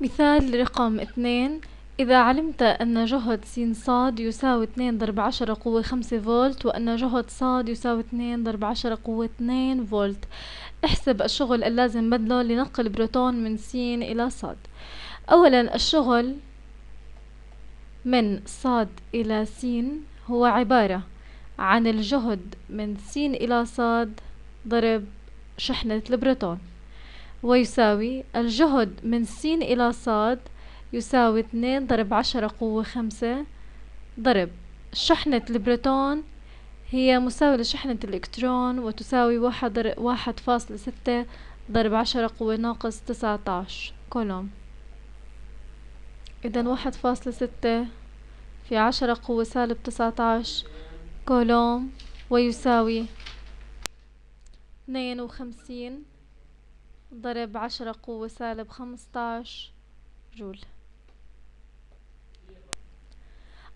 مثال رقم اثنين. إذا علمت أن جهد س صاد يساوي اثنين ضرب عشرة قوة خمسة فولت وأن جهد صاد يساوي اثنين ضرب عشرة قوة اثنين فولت. احسب الشغل اللازم بذله لنقل بروتون من س إلى صاد. أولا الشغل من صاد إلى س هو عبارة عن الجهد من س إلى صاد ضرب شحنة البروتون. ويساوي الجهد من س إلى صاد يساوي اثنين ضرب عشرة قوة خمسة ضرب. شحنة البروتون هي مساوية لشحنة الإلكترون وتساوي واحد, واحد فاصلة ستة ضرب عشرة قوة ناقص تسعة عشر. كولوم. إذا واحد فاصلة ستة في عشرة قوة سالب تسعة عشر. كولوم. ويساوي اثنين وخمسين ضرب عشرة قوة سالب خمسطعش جول.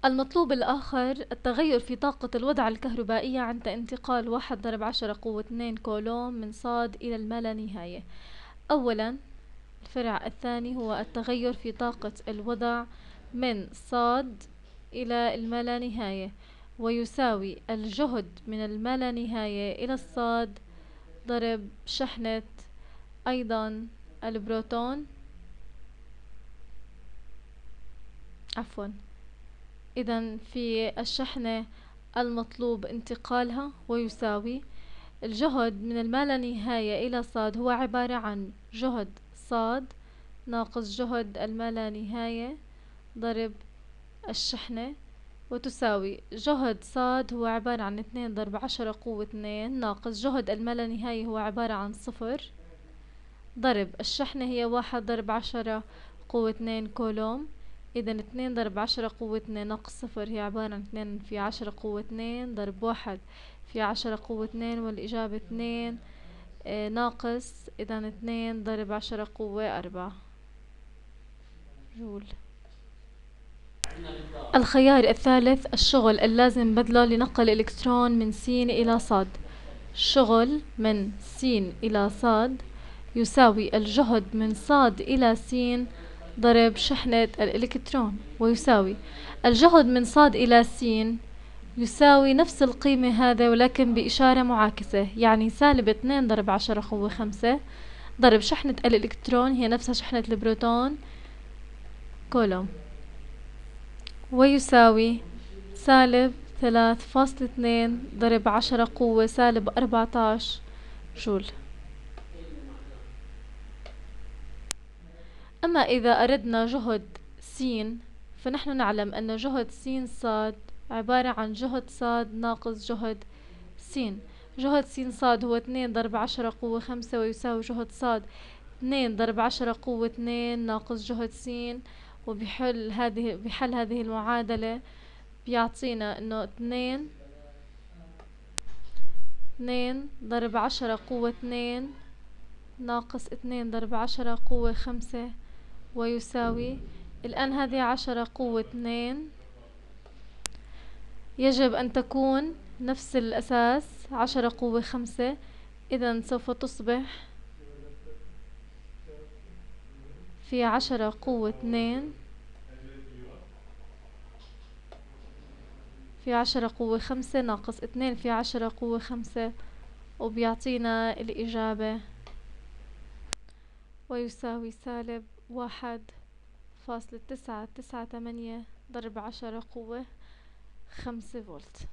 المطلوب الآخر التغير في طاقة الوضع الكهربائية عند انتقال واحد ضرب عشرة قوة اثنين كولوم من صاد إلى المالانهاية أولا الفرع الثاني هو التغير في طاقة الوضع من صاد إلى المالانهاية ويساوي الجهد من المالانهاية إلى الصاد ضرب شحنة أيضا البروتون. عفوا. إذا في الشحنة المطلوب انتقالها ويساوي الجهد من المالانهاية إلى صاد. هو عبارة عن جهد صاد ناقص جهد المالانهاية ضرب الشحنة وتساوي جهد صاد. هو عبارة عن اثنين ضرب عشرة قوة اثنين ناقص جهد المالانهاية هو عبارة عن صفر. ضرب. الشحنة هي واحد ضرب عشرة قوة اثنين كولوم. إذا اثنين ضرب عشرة قوة اثنين ناقص صفر. هي عبارة عن اثنين في عشرة قوة اثنين ضرب واحد. في عشرة قوة اثنين والإجابة اثنين آه ناقص. إذا اثنين ضرب عشرة قوة أربعة. جول. الخيار الثالث الشغل اللازم بذله لنقل الإلكترون من س إلى صاد. شغل من س إلى صاد. يساوي الجهد من صاد إلى س ضرب شحنة الإلكترون ويساوي الجهد من صاد إلى س يساوي نفس القيمة هذا ولكن بإشارة معاكسة. يعني سالب اثنين ضرب عشرة قوة خمسة ضرب شحنة الإلكترون هي نفسها شحنة البروتون كولوم. ويساوي سالب ثلاث فاصلة اثنين ضرب عشرة قوة سالب أربعتاش جول. أما إذا أردنا جهد س فنحن نعلم أن جهد س صاد عبارة عن جهد صاد ناقص جهد س جهد س صاد هو اثنين ضرب عشرة قوة خمسة ويساوي جهد صاد اثنين ضرب عشرة قوة اثنين ناقص جهد س وبحل هذه بحل هذه المعادلة بيعطينا إنه اثنين اثنين ضرب عشرة قوة اثنين ناقص اثنين ضرب عشرة قوة خمسة ويساوي الآن هذه عشرة قوة اثنين. يجب أن تكون نفس الأساس عشرة قوة خمسة. إذا سوف تصبح في عشرة قوة اثنين. في عشرة قوة خمسة ناقص اثنين في عشرة قوة خمسة وبيعطينا الإجابة. ويساوي سالب واحد فاصلة تسعة تسعة تمانية ضرب عشرة قوة خمسة فولت.